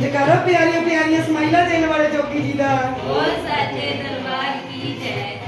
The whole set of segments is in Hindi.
ਜਕਾਰਾ ਪਿਆਰੀਆਂ ਪਿਆਰੀਆਂ ਸਮਾਈਲਾਂ ਦੇਣ ਵਾਲੇ ਜੋਗੀ ਜੀ ਦਾ। ਬਹੁਤ ਸੱਚੇ ਦਰਬਾਰ ਕੀ ਜੈ।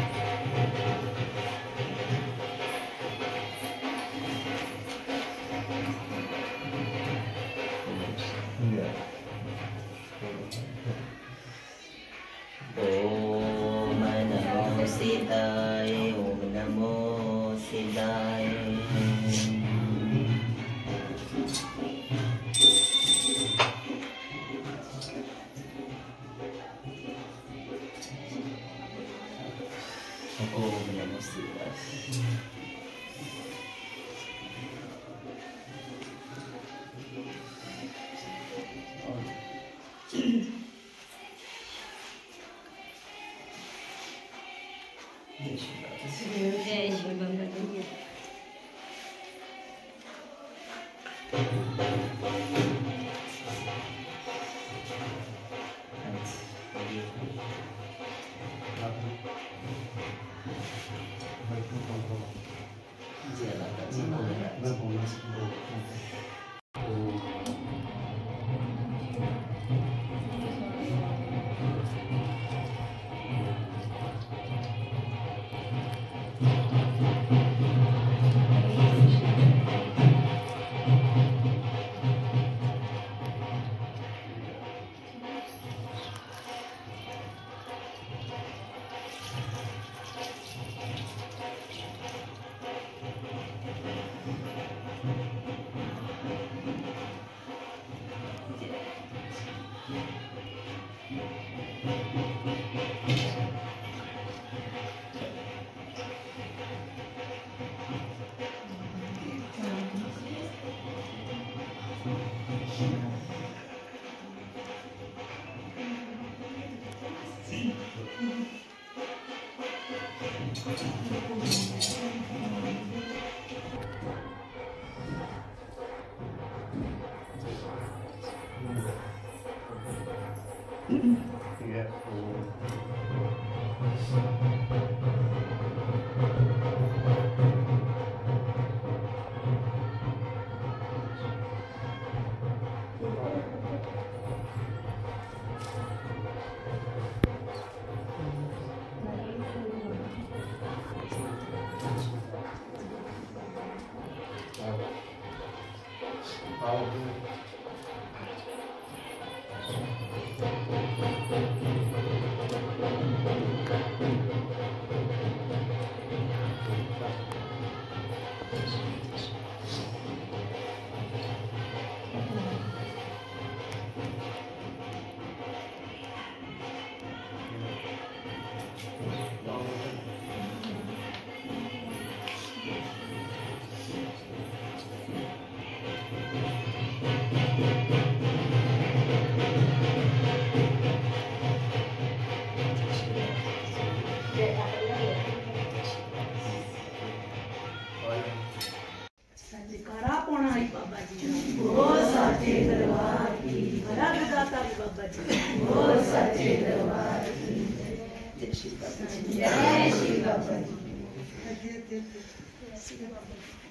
Yes, you're welcome.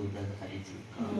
出一孩子，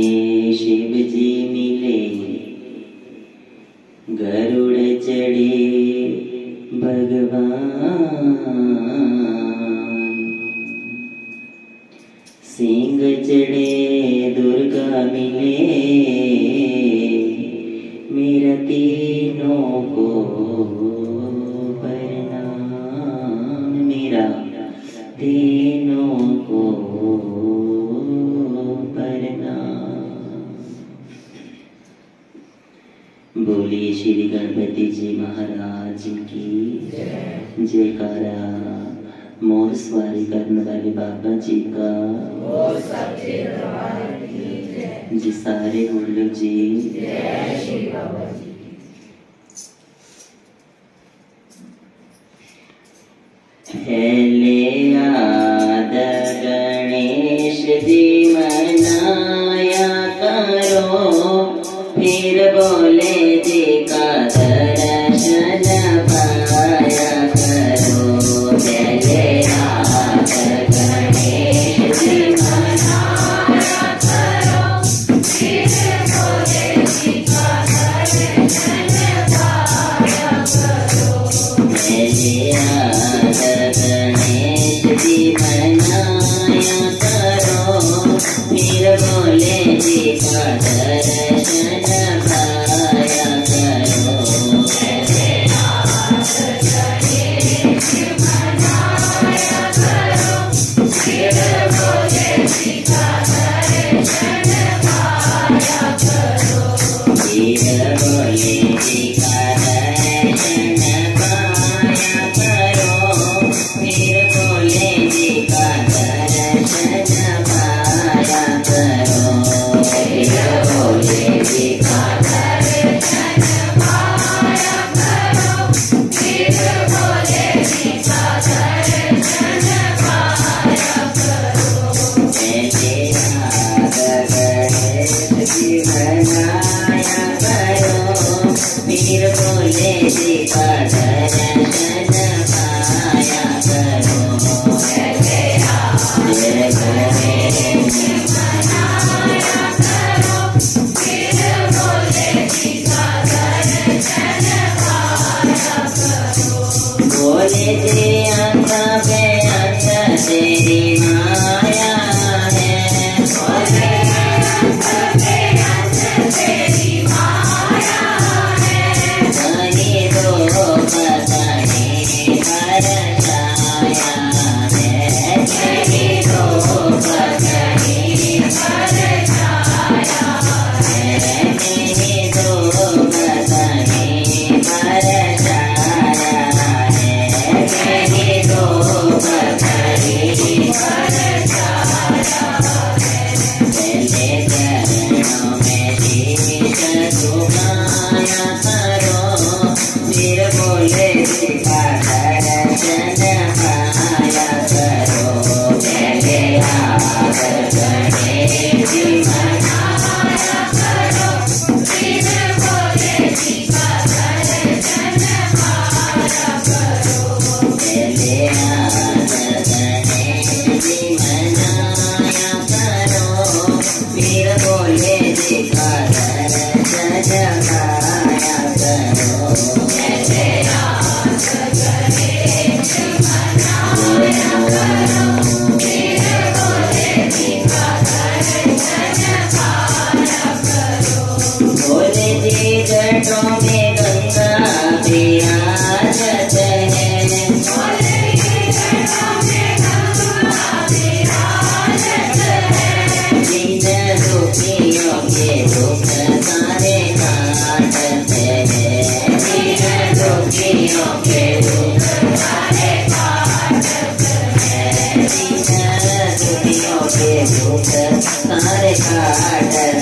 सारे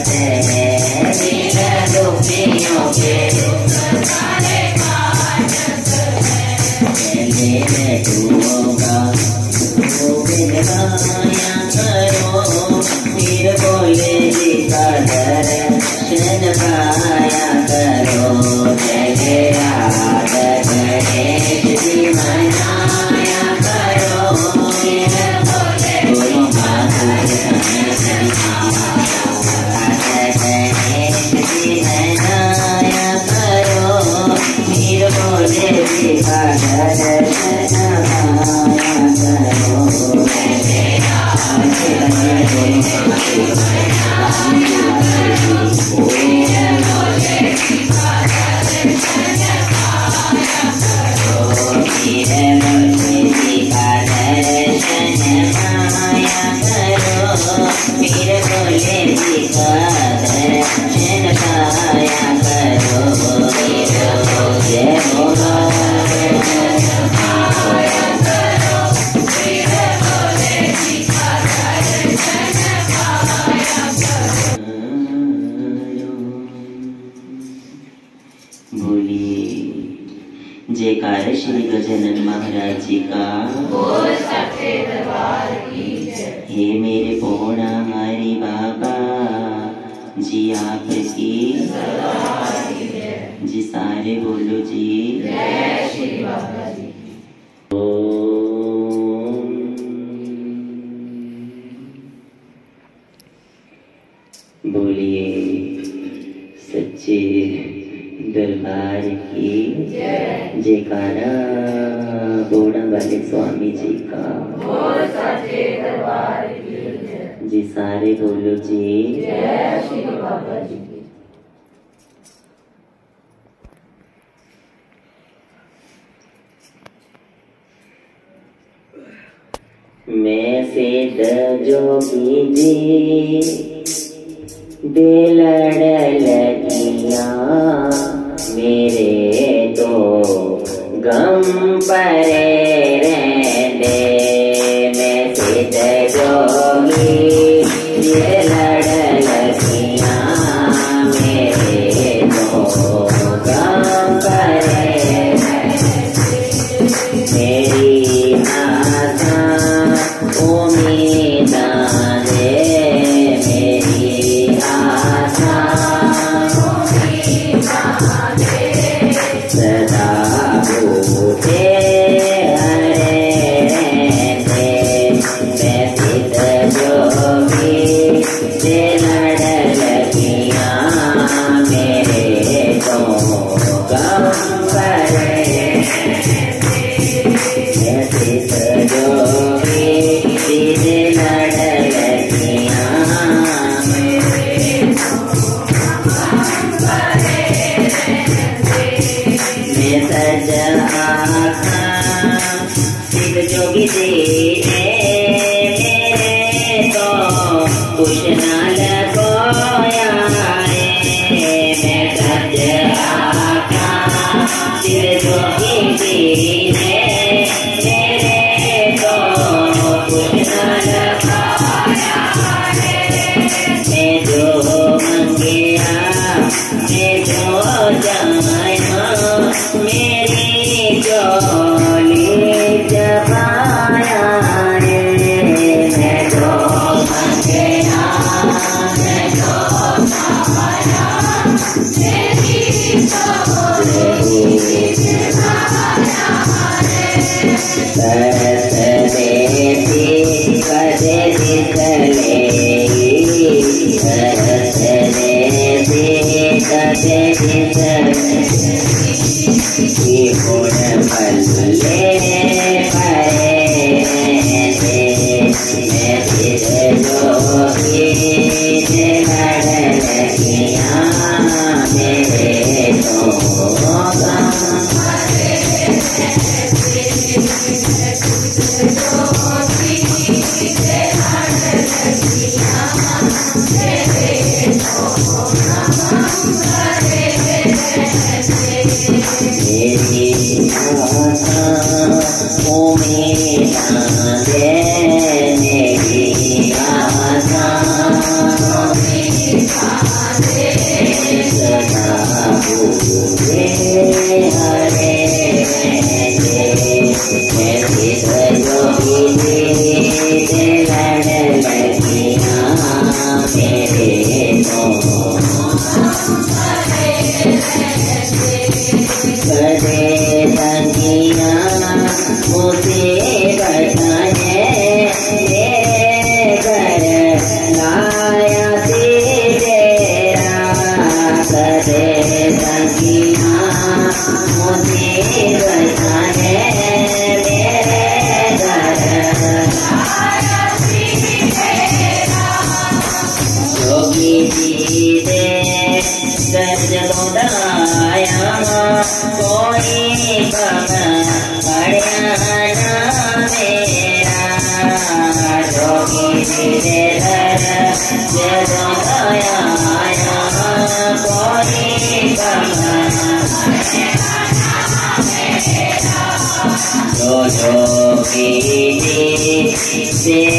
आपकी जी सारे बोलो जी। बोलिए सच्चे दरबार की जयकारा। बोड़ा वाले स्वामी जी का। जी सारे बोलो जी। मैसेज जोगी बेलड़ लगिया मेरे तो गम पर रहने मैसेज जोगी।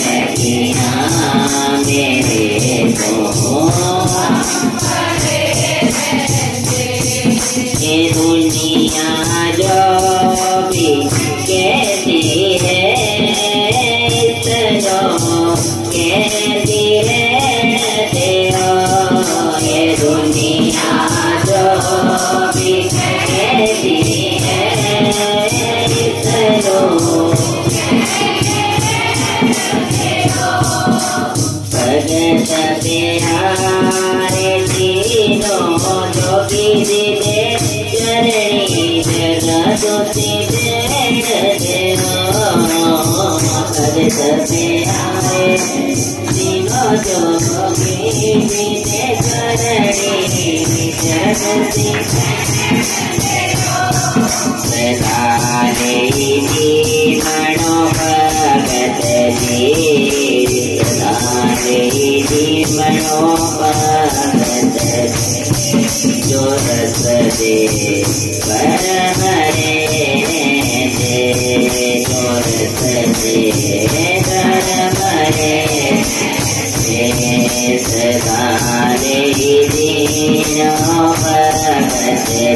Peace. करते आए दिनों जोगे विदे करने जगते सदाले दीवनो भगत जी सदाले दीवनो भगत जो रस दे पर हरे दे जो रस दे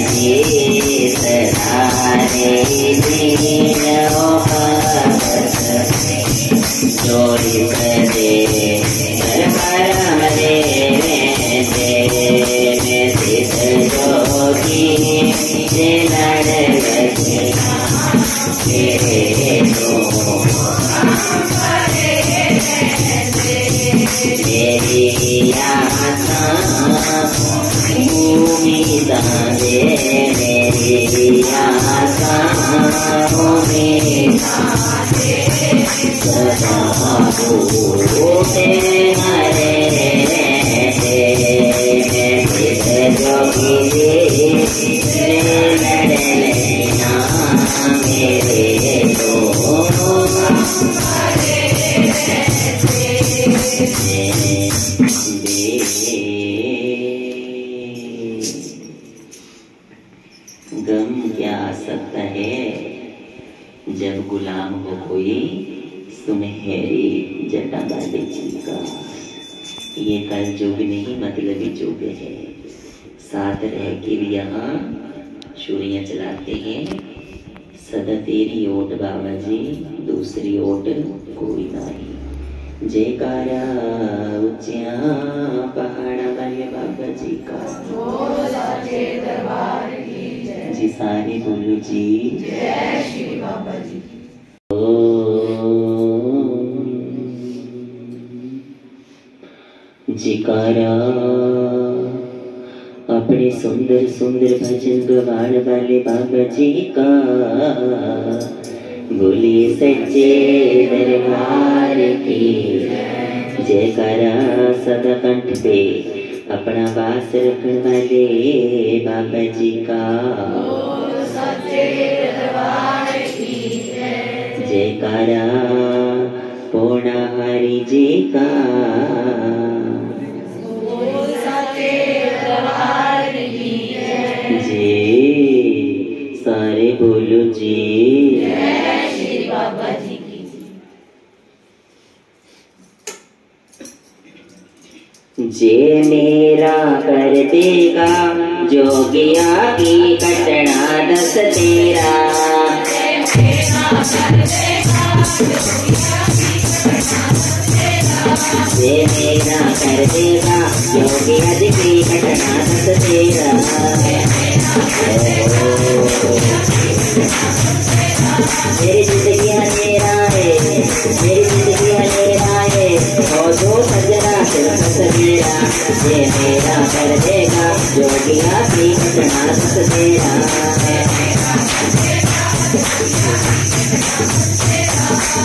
Jesus, I need you, Jesus. जिकारा अपने सुंदर सुंदर भजन गवाण वाले बाबा जी का बोलिए सच्चे दरबार की जयकारा, सदा कंठ पे अपना वास रखने वाले बाबा जी का जयकारा, पूर्णाहारी जी का जी सारे बोलो जी। जे मेरा कर देगा, जोगिया की कटना दस तेरा। जे मेरा कर देगा, जोगिया की कटना दस तेरा मेरी ज़िंदगी अंधेरा है मेरी ज़िंदगी अंधेरा है और जो सजरा सिर्फ़ सवेरा ये मेरा कर देगा जोगिया की घटना सवेरा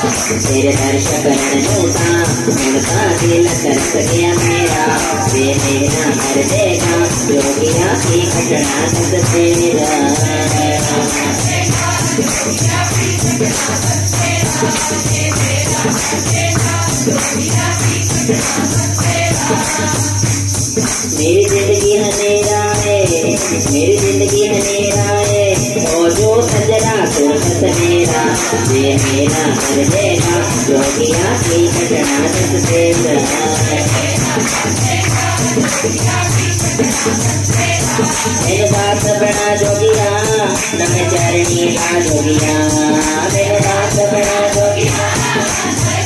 तेरे दर्शन करण नूठा उनका दिल कर गया मेरा वे मेरा कर देगा योगिया की घटना दस तेरा मेरी ज़िंदगी अंधेरा है, मेरी ज़िंदगी अंधेरा है। और जो सजरा सिर्फ़ सवेरा ये मेरा कर देगा जो किया की घटना दस देगा मेरे दास बना जोगिया नम चरणी ला जोगिया। मेरे दास बना जोगिया।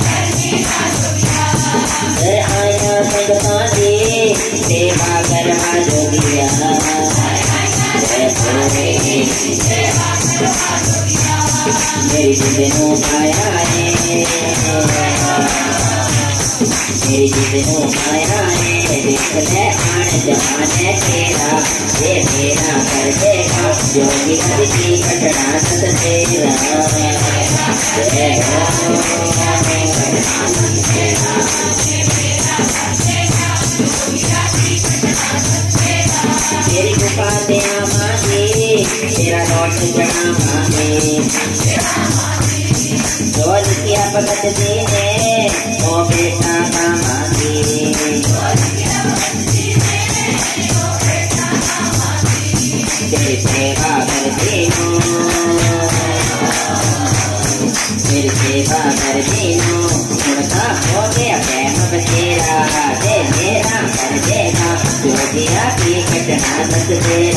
मेरी जिंदनों आया है मेरी जिंदनों आया है देख ले आन जमाने तेरा ये मेरा कर देगा जोगी हर की घटना सत तेरा तेरी कृपा तेरा मांगे तेरा लौट चढ़ा मांगे रोज किया भगत देने ओ बेटा का मांगे तेरी सेवा करते हो घटना दस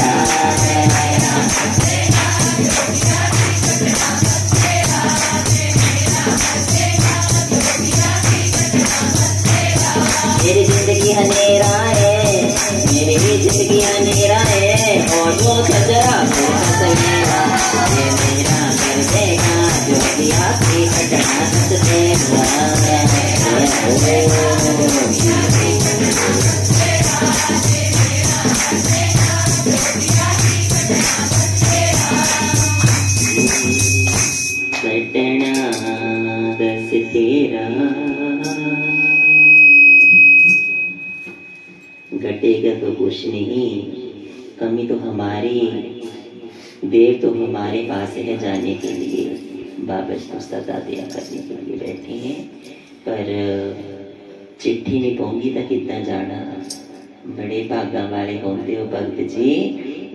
भागा वाले होंगे हो भगत जी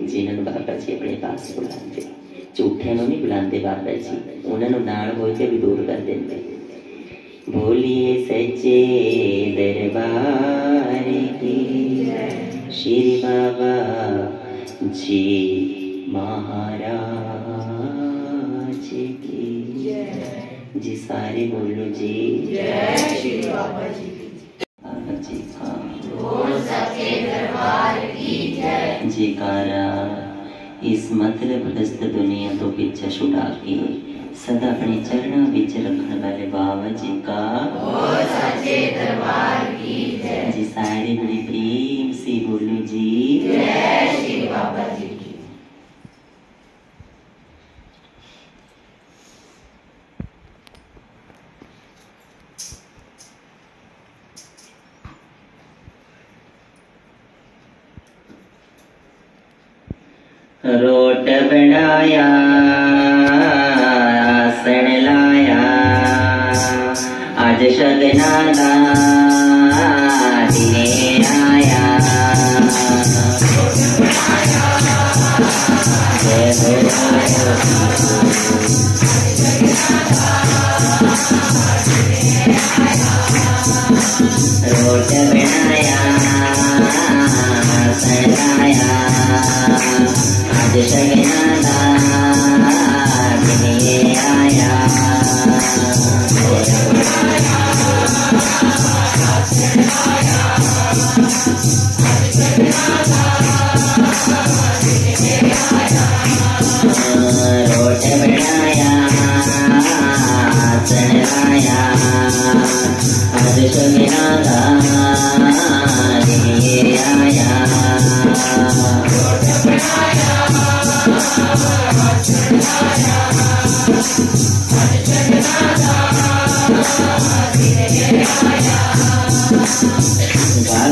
जिन्होंने बाबा जी अपने पास बुलाते ਝੂਠਿਆਂ ਨੂੰ ਨਹੀਂ ਬੁਲਾਉਂਦੇ ਬਾਬਾ ਜੀ ਉਹਨਾਂ ਨੂੰ ਨਾਲ ਹੋ ਕੇ ਵੀ ਦੂਰ ਕਰ ਦਿੰਦੇ बोलिए सच्चे दरबार की श्री बाबा जी महाराज की जी सारे बोलो जी जय श्री बाबा जी बाबा जी हाँ पुंजीकारा इस मतलब दुनिया तो पिछा छुटा के सदा अपने चरणों विच रखने वाले बाबा जी का जी सारी बड़ी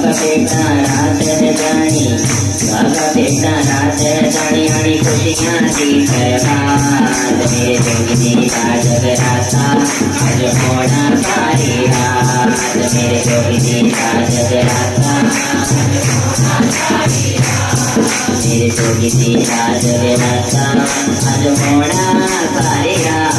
गागा बेटा रात है जानी गागा बेटा रात है जानी खुशियाँ दी सरकार मेरे जोगी राज राता आज मोड़ा सारी रात मेरे जोगी राज राता मेरे राज राता आज मोड़ा सारी गली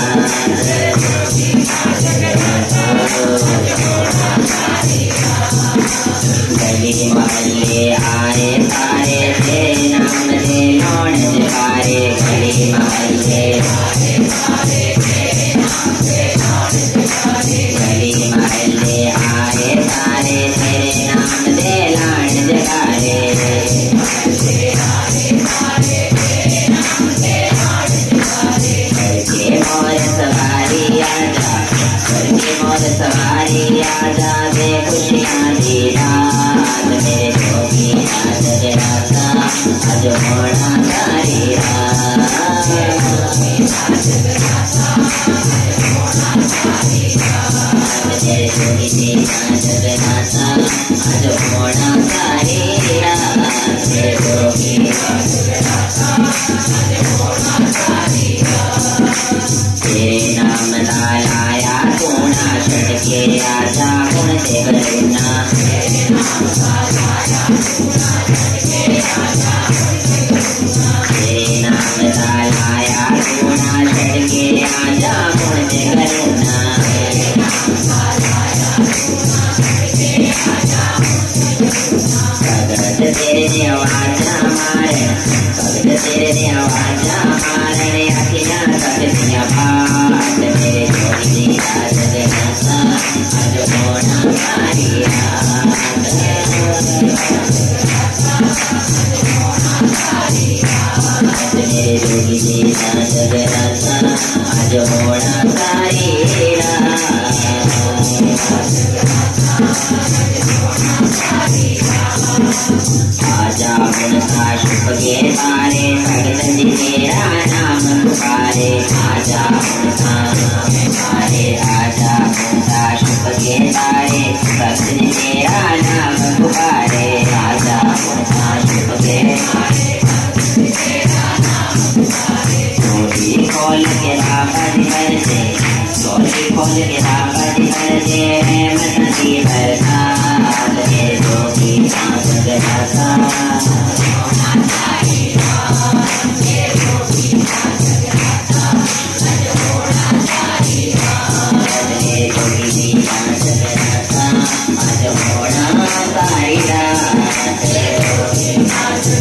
बाबा